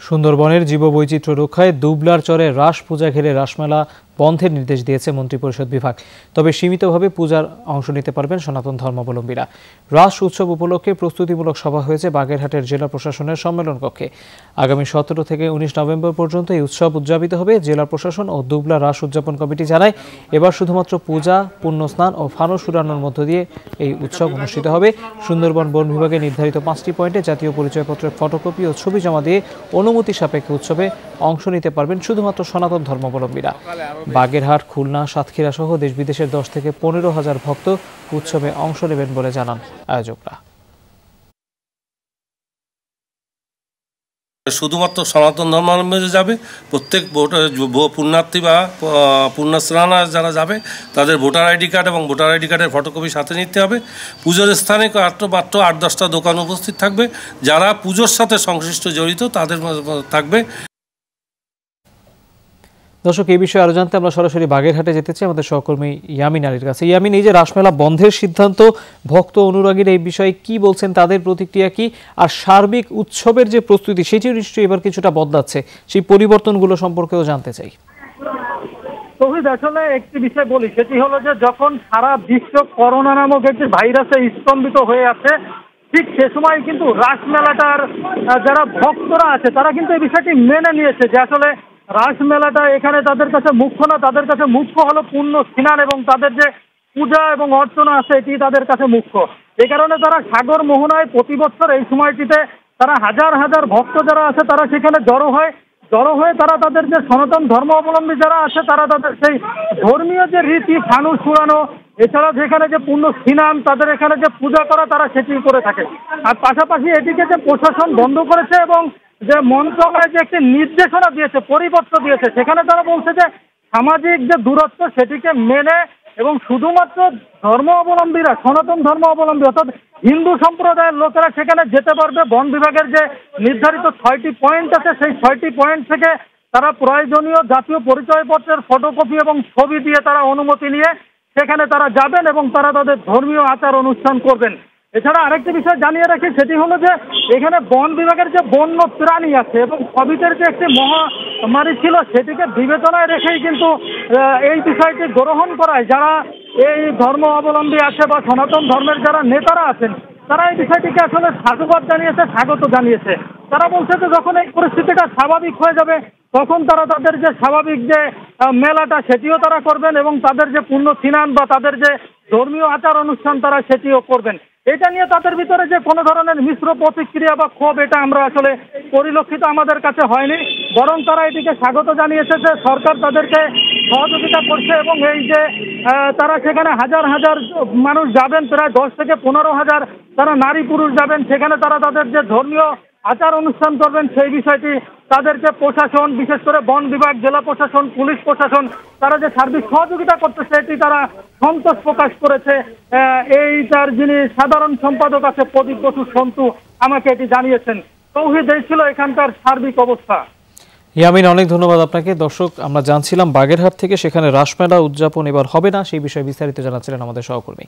সুন্দরবনের জীববৈচিত্র্য রক্ষায় দুবলার চরে রাস পূজা ঘিরে রাসমেলা বন্ধের নির্দেশ দিয়েছে মন্ত্রিপরিষদ বিভাগ। তবে সীমিতভাবে পূজার অংশ নিতে পারবেন সনাতন ধর্মাবলম্বীরা। রাস উৎসব উপলক্ষে প্রস্তুতিমূলক সভা হয়েছে বাগেরহাটের জেলা প্রশাসনের সম্মেলন কক্ষে। আগামী সতেরো থেকে উনিশ নভেম্বর পর্যন্ত এই উৎসব উদযাপিত হবে জেলা প্রশাসন ও দুবলা রাস উদযাপন কমিটি জানায়। এবার শুধুমাত্র পূজা, পুণ্যস্নান ও ফানুস উড়ানোর মধ্য দিয়ে এই উৎসব অনুষ্ঠিত হবে। সুন্দরবন বন বিভাগে নির্ধারিত পাঁচটি পয়েন্টে জাতীয় পরিচয়পত্রের ফটোকপি ও ছবি জমা দিয়ে অনুমতি সাপেক্ষে উৎসবে অংশ নিতে পারবেন শুধুমাত্র সনাতন ধর্মাবলম্বীরা। বাগেরহাট, খুলনা, সাতক্ষীরা সহ দেশ বিদেশের দশ থেকে পনেরো হাজার ভক্ত উৎসবে অংশ নেবেন বলে জানান আয়োজকরা। শুধুমাত্র সনাতন ধর্মাবলম্বী যাবে, প্রত্যেক ভোটার পুণ্যার্থী বা পুণ্যস্নানা যারা যাবে, তাদের ভোটার আইডি কার্ড এবং ভোটার আইডি কার্ডের ফটোকপি সাথে নিতে হবে। পুজোর স্থানে মাত্র মাত্র আট দশটা দোকান উপস্থিত থাকবে। যারা পুজোর সাথে সংশ্লিষ্ট জড়িত, তাদের থাকবে দর্শক, এই বিষয়ে আরও জানতে আমরা সরাসরি বাগেরহাটে যেতে চাই আমাদের সহকর্মী ইয়ামিন আলীর কাছে। ইয়ামিন, এই যে রাসমেলা বন্ধের সিদ্ধান্ত, ভক্ত অনুরাগীর এই বিষয়ে কি বলছেন, তাদের প্রতিক্রিয়া কি? আর সার্বিক উৎসবের যে প্রস্তুতি, সেটিও নিশ্চয়ই এবার কিছুটা বদলাচ্ছে। সেই পরিবর্তনগুলো সম্পর্কেও জানতে চাই। আসলে একটি বিষয় বলি, সেটি হলো যে যখন সারা বিশ্ব করোনা নামক একটি ভাইরাসে স্তম্ভিত হয়ে আছে, ঠিক সে সময় কিন্তু রাসমেলাটার যারা ভক্তরা আছে, তারা কিন্তু এই বিষয়টি মেনে নিয়েছে যে আসলে রাসমেলাটা এখানে তাদের কাছে মুখ্য না, তাদের কাছে মুখ্য হলো পূর্ণ স্নান এবং তাদের যে পূজা এবং অর্চনা আছে, এটি তাদের কাছে মুখ্য। এই কারণে তারা সাগর মোহনায় প্রতি বছর এই সময়টিতে তারা হাজার হাজার ভক্ত যারা আছে, তারা সেখানে জড়ো হয়। জড়ো হয়ে তারা তাদের যে সনাতন ধর্ম অবলম্বী যারা আছে, তারা তাদের সেই ধর্মীয় যে রীতি ফানুস ছুড়ানো এছাড়া যেখানে যে পূর্ণ স্নান, তাদের এখানে যে পূজা করা, তারা সেটি করে থাকে। আর পাশাপাশি এটিকে যে প্রশাসন বন্ধ করেছে এবং যে মন্ত্রণালয় যে একটি নির্দেশনা দিয়েছে পরিপত্র দিয়েছে, সেখানে তারা বলছে যে সামাজিক যে দূরত্ব সেটিকে মেনে এবং শুধুমাত্র ধর্ম অবলম্বীরা সনাতন ধর্ম অবলম্বী অর্থাৎ হিন্দু সম্প্রদায়ের লোকেরা সেখানে যেতে পারবে। বন বিভাগের যে নির্ধারিত ছয়টি পয়েন্ট আছে, সেই ছয়টি পয়েন্ট থেকে তারা প্রয়োজনীয় জাতীয় পরিচয়পত্রের ফটোকপি এবং ছবি দিয়ে তারা অনুমতি নিয়ে সেখানে তারা যাবেন এবং তারা তাদের ধর্মীয় আচার অনুষ্ঠান করবেন। এছাড়া আরেকটি বিষয় জানিয়ে রাখি, সেটি হলো যে এখানে বন বিভাগের যে বন্য প্রাণী আছে এবং কোভিডের যে একটি মহামারী ছিল, সেটিকে বিবেচনায় রেখেই কিন্তু এই বিষয়টি গ্রহণ করায় যারা এই ধর্ম অবলম্বী আছে বা সনাতন ধর্মের যারা নেতারা আছেন, তারা এই বিষয়টিকে আসলে সাধুবাদ জানিয়েছে, স্বাগত জানিয়েছে। তারা বলছে যে যখন এই পরিস্থিতিটা স্বাভাবিক হয়ে যাবে, তখন তারা তাদের যে স্বাভাবিক যে মেলাটা, সেটিও তারা করবেন এবং তাদের যে পূর্ণ স্নান বা তাদের যে ধর্মীয় আচার অনুষ্ঠান তারা সেটিও করবেন। এটা নিয়ে তাদের ভিতরে যে কোনো ধরনের মিশ্র প্রতিক্রিয়া বা ক্ষোভ, এটা আমরা আসলে পরিলক্ষিত আমাদের কাছে হয়নি। বরং তারা এটিকে স্বাগত জানিয়েছে যে সরকার তাদেরকে সহযোগিতা করছে এবং এই যে তারা সেখানে হাজার হাজার মানুষ যাবেন, প্রায় দশ থেকে পনেরো হাজার তারা নারী পুরুষ যাবেন, সেখানে তারা তাদের যে ধর্মীয় আচার অনুষ্ঠান করবেন, সেই বিষয়টি তাদেরকে প্রশাসন, বিশেষ করে বন বিভাগ, জেলা প্রশাসন, পুলিশ প্রশাসন, তারা যে সার্বিক সহযোগিতা করতেছে, এটি তারা সন্তোষ প্রকাশ করেছে। এই তার যিনি সাধারণ সম্পাদক আছে, প্রদীপ বসু সন্তু, আমাকে এটি জানিয়েছেন। তৌহিদ, এই ছিল এখানকার সার্বিক অবস্থা। ইয়ামিন, অনেক ধন্যবাদ আপনাকে। দর্শক, আমরা জানছিলাম বাগেরহাট থেকে সেখানে রাসমেলা উদযাপন এবার হবে না, সেই বিষয়ে বিস্তারিত জানাচ্ছিলেন আমাদের সহকর্মী।